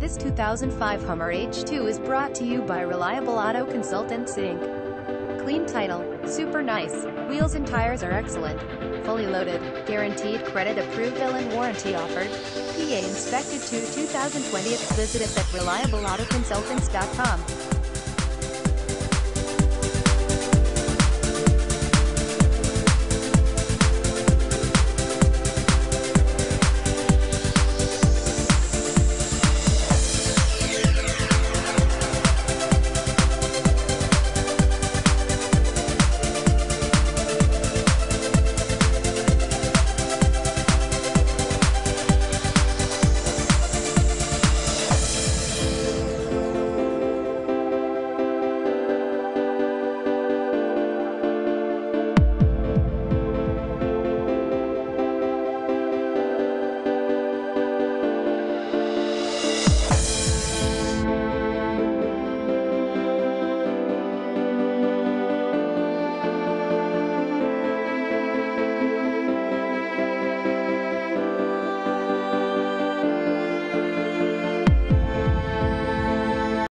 This 2005 Hummer H2 is brought to you by Reliable Auto Consultants Inc. Clean title, super nice, wheels and tires are excellent, fully loaded, guaranteed credit approved and warranty offered, PA inspected to 2020. Visit us at reliableautoconsultants.com.